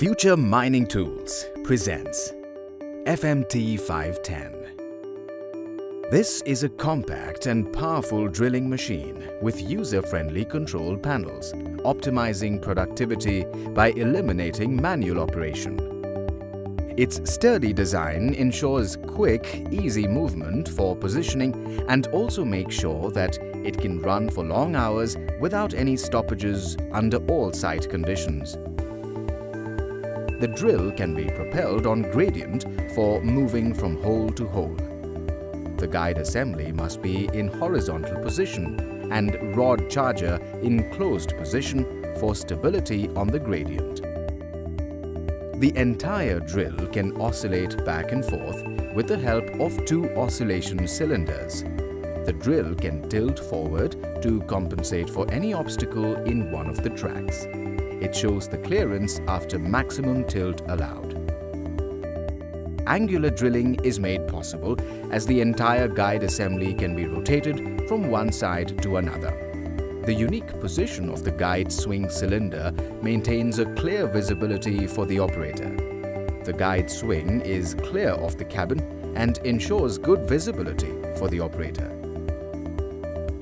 Future Mining Tools presents FMT 510. This is a compact and powerful drilling machine with user-friendly control panels, optimizing productivity by eliminating manual operation. Its sturdy design ensures quick, easy movement for positioning and also makes sure that it can run for long hours without any stoppages under all site conditions. The drill can be propelled on gradient for moving from hole to hole. The guide assembly must be in horizontal position and rod charger in closed position for stability on the gradient. The entire drill can oscillate back and forth with the help of two oscillation cylinders. The drill can tilt forward to compensate for any obstacle in one of the tracks. It shows the clearance after maximum tilt allowed. Angular drilling is made possible as the entire guide assembly can be rotated from one side to another. The unique position of the guide swing cylinder maintains a clear visibility for the operator. The guide swing is clear of the cabin and ensures good visibility for the operator.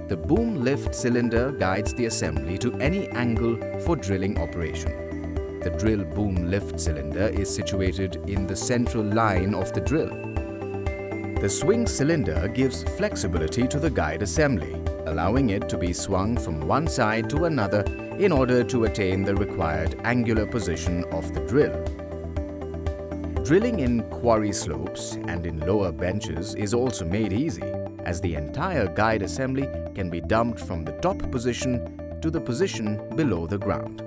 The boom lift cylinder guides the assembly to any angle for drilling operation. The drill boom lift cylinder is situated in the central line of the drill. The swing cylinder gives flexibility to the guide assembly, allowing it to be swung from one side to another in order to attain the required angular position of the drill. Drilling in quarry slopes and in lower benches is also made easy as the entire guide assembly can be dumped from the top position to the position below the ground.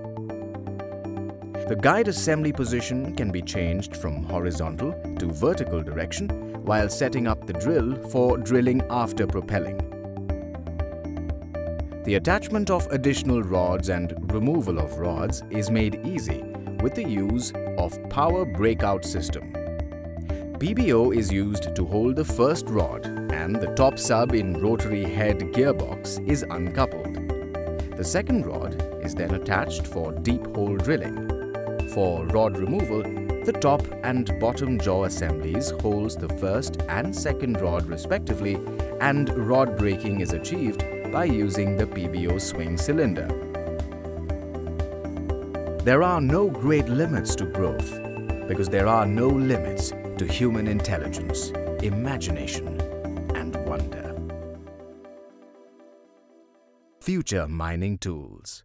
The guide assembly position can be changed from horizontal to vertical direction while setting up the drill for drilling after propelling. The attachment of additional rods and removal of rods is made easy with the use of power breakout system. PBO is used to hold the first rod and the top sub in rotary head gearbox is uncoupled. The second rod is then attached for deep hole drilling. For rod removal, the top and bottom jaw assemblies holds the first and second rod respectively and rod breaking is achieved by using the PBO swing cylinder. There are no great limits to growth because there are no limits to human intelligence, imagination and wonder. Future Mining Tools